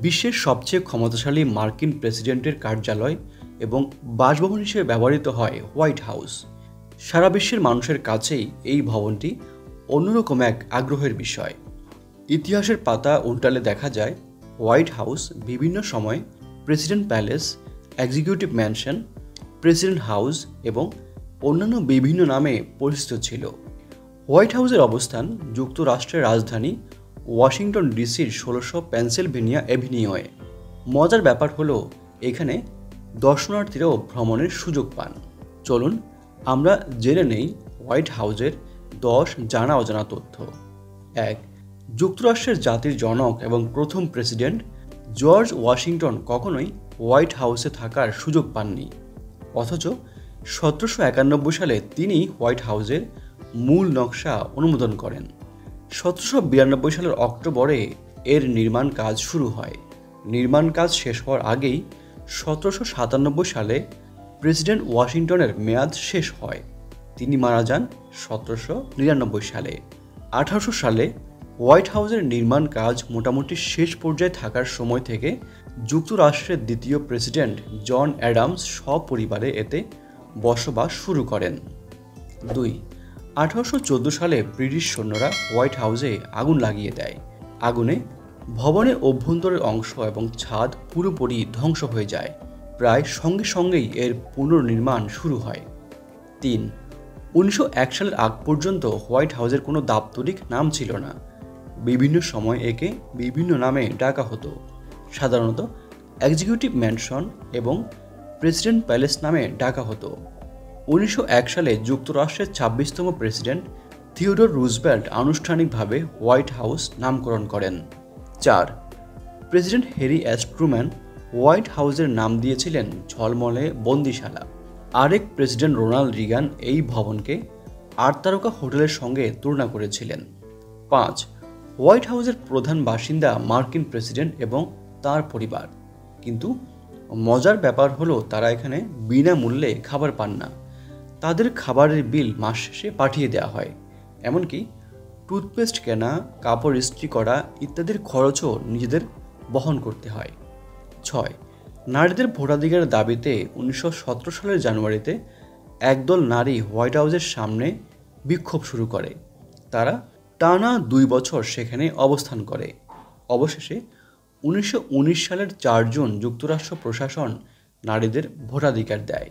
বিশ্বের সবচেয়ে ক্ষমতাশালী মার্কিন প্রেসিডেন্টের কার্যালয় এবং বাসভবন হিসেবে ব্যবহৃত হয় হোয়াইট হাউস। সারা বিশ্বের মানুষের কাছেই এই ভবনটি অন্যরকম এক আগ্রহের বিষয়। ইতিহাসের পাতা উল্টালে দেখা যায়, হোয়াইট হাউস বিভিন্ন সময় president palace, executive mansion, president house এবং অন্যান্য বিভিন্ন নামে পরিচিত ছিল। হোয়াইট হাউসের অবস্থান যুক্তরাষ্ট্রের রাজধানী ওয়াশিংটন ডিসির ষোলোশো পেনসিলভেনিয়া এভিনিউয়ে। মজার ব্যাপার হলো, এখানে দর্শনার্থীরাও ভ্রমণের সুযোগ পান। চলুন, আমরা জেনে নেই হোয়াইট হাউজের দশ জানা অজানা তথ্য। এক, যুক্তরাষ্ট্রের জাতির জনক এবং প্রথম প্রেসিডেন্ট জর্জ ওয়াশিংটন কখনোই হোয়াইট হাউসে থাকার সুযোগ পাননি। অথচ সতেরোশো একানব্বই সালে তিনি হোয়াইট হাউসের মূল নকশা অনুমোদন করেন। সতেরোশো বিরানব্বই সালের অক্টোবরে এর নির্মাণ কাজ শুরু হয়। নির্মাণ কাজ শেষ হওয়ার আগেই সতেরোশো সাতানব্বই সালে প্রেসিডেন্ট ওয়াশিংটনের মেয়াদ শেষ হয়। তিনি মারা যান সতেরোশো নিরানব্বই সালে। আঠারোশো সালে হোয়াইট হাউসের নির্মাণ কাজ মোটামুটি শেষ পর্যায়ে থাকার সময় থেকে যুক্তরাষ্ট্রের দ্বিতীয় প্রেসিডেন্ট জন অ্যাডামস সপরিবারে এতে বসবাস শুরু করেন। দুই আঠারোশো চোদ্দ সালে ব্রিটিশ সৈন্যরা হোয়াইট হাউসে আগুন লাগিয়ে দেয়। আগুনে ভবনের অভ্যন্তরের অংশ এবং ছাদ পুরোপুরি ধ্বংস হয়ে যায়। প্রায় সঙ্গে সঙ্গেই এর পুনর্নির্মাণ শুরু হয়। তিন, উনিশশো এক সালের আগ পর্যন্ত হোয়াইট হাউসের কোনো দাপ্তরিক নাম ছিল না। বিভিন্ন সময় একে বিভিন্ন নামে ডাকা হতো। সাধারণত এক্সিকিউটিভ ম্যানশন এবং প্রেসিডেন্ট প্যালেস নামে ডাকা হতো। উনিশশো এক সালে যুক্তরাষ্ট্রের ছাব্বিশতম প্রেসিডেন্ট থিওডোর রুজবেল্ট আনুষ্ঠানিকভাবে হোয়াইট হাউস নামকরণ করেন। চার, president Harry S Truman white হাউসের নাম দিয়েছিলেন ঝলমলে বন্দিশালা। আরেক প্রেসিডেন্ট রোনাল্ড রিগান এই ভবনকে আট তারকা হোটেলের সঙ্গে তুলনা করেছিলেন। পাঁচ, হোয়াইট হাউসের প্রধান বাসিন্দা মার্কিন প্রেসিডেন্ট এবং তার পরিবার। কিন্তু মজার ব্যাপার হলো তারা এখানে বিনামূল্যে খাবার পান না। তাদের খাবারের বিল মাস শেষে পাঠিয়ে দেওয়া হয়। এমনকি টুথপেস্ট কেনা, কাপড় ইস্ত্রি করা ইত্যাদির খরচও নিজেদের বহন করতে হয়। ছয়, নারীদের ভোটাধিকারের দাবিতে উনিশশো সতেরো সালের জানুয়ারিতে একদল নারী হোয়াইট হাউসের সামনে বিক্ষোভ শুরু করে। তারা টানা দুই বছর সেখানে অবস্থান করে। অবশেষে উনিশশো উনিশ সালের চার জুন যুক্তরাষ্ট্র প্রশাসন নারীদের ভোটাধিকার দেয়।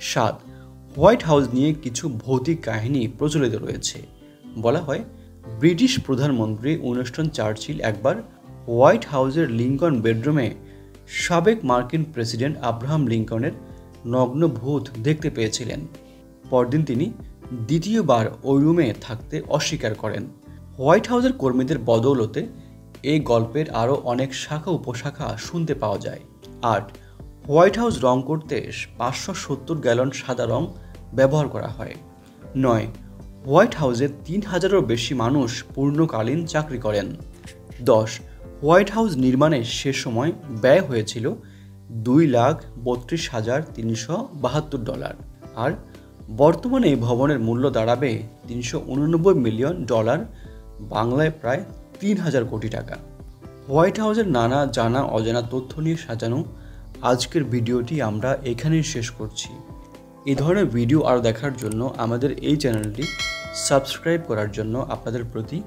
সাত হোয়াইট হাউস নিয়ে কিছু ভৌতিক কাহিনী প্রচলিত রয়েছে। বলা হয়, ব্রিটিশ প্রধানমন্ত্রী উইনস্টন চার্চিল একবার হোয়াইট হাউসের লিঙ্কন বেডরুমে সাবেক মার্কিন প্রেসিডেন্ট আব্রাহাম লিঙ্কনের নগ্ন ভূত দেখতে পেয়েছিলেন। পরদিন তিনি দ্বিতীয়বার ওই রুমে থাকতে অস্বীকার করেন। হোয়াইট হাউসের কর্মীদের বদৌলতে এই গল্পের আরও অনেক শাখা উপশাখা শুনতে পাওয়া যায়। আট হোয়াইট হাউস রং করতে পাঁচশো সত্তর গ্যালন সাদা রং ব্যবহার করা হয়। নয়, হোয়াইট হাউসে তিন হাজারেরও বেশি মানুষ পূর্ণকালীন চাকরি করেন। দশ, হোয়াইট হাউস নির্মাণের সে সময় ব্যয় হয়েছিল দুই লাখ বত্রিশ হাজার তিনশো বাহাত্তর ডলার আর বর্তমানে এই ভবনের মূল্য দাঁড়াবে তিনশো উননব্বই মিলিয়ন ডলার, বাংলায় প্রায় তিন হাজার কোটি টাকা। হোয়াইট হাউসের নানা জানা অজানা তথ্য নিয়ে সাজানো আজকের ভিডিওটি আমরা এখানেই শেষ করছি। এই ধরনের ভিডিও আরও দেখার জন্য আমাদের এই চ্যানেলটি সাবস্ক্রাইব করার জন্য আপনাদের প্রতি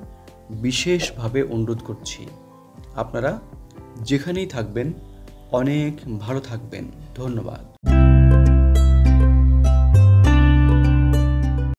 বিশেষভাবে অনুরোধ করছি। আপনারা যেখানেই থাকবেন, অনেক ভালো থাকবেন। ধন্যবাদ।